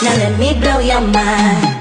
Now let me blow your mind.